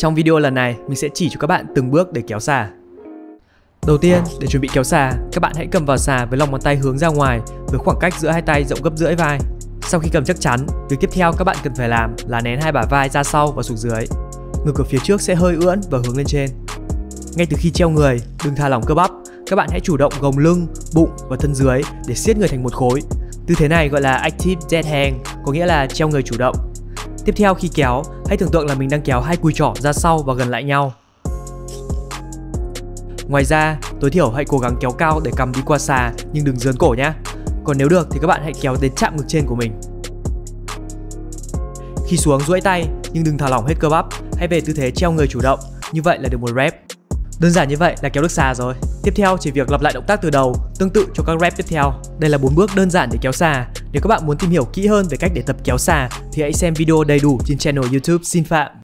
Trong video lần này, mình sẽ chỉ cho các bạn từng bước để kéo xà. Đầu tiên, để chuẩn bị kéo xà, các bạn hãy cầm vào xà với lòng bàn tay hướng ra ngoài với khoảng cách giữa hai tay rộng gấp rưỡi vai. Sau khi cầm chắc chắn, việc tiếp theo các bạn cần phải làm là nén hai bả vai ra sau và xuống dưới. Ngực ở phía trước sẽ hơi ưỡn và hướng lên trên. Ngay từ khi treo người, đừng thả lỏng cơ bắp. Các bạn hãy chủ động gồng lưng, bụng và thân dưới để siết người thành một khối. Tư thế này gọi là active dead hang, có nghĩa là treo người chủ động. Tiếp theo khi kéo, hãy tưởng tượng là mình đang kéo hai cùi trỏ ra sau và gần lại nhau. Ngoài ra, tối thiểu hãy cố gắng kéo cao để cầm đi qua xà nhưng đừng dướn cổ nhé. Còn nếu được thì các bạn hãy kéo đến chạm ngực trên của mình. Khi xuống duỗi tay nhưng đừng thả lỏng hết cơ bắp, hãy về tư thế treo người chủ động, như vậy là được một rep. Đơn giản như vậy là kéo được xà rồi. Tiếp theo chỉ việc lặp lại động tác từ đầu, tương tự cho các rep tiếp theo. Đây là bốn bước đơn giản để kéo xà. Nếu các bạn muốn tìm hiểu kỹ hơn về cách để tập kéo xà thì hãy xem video đầy đủ trên channel YouTube Xin Phạm.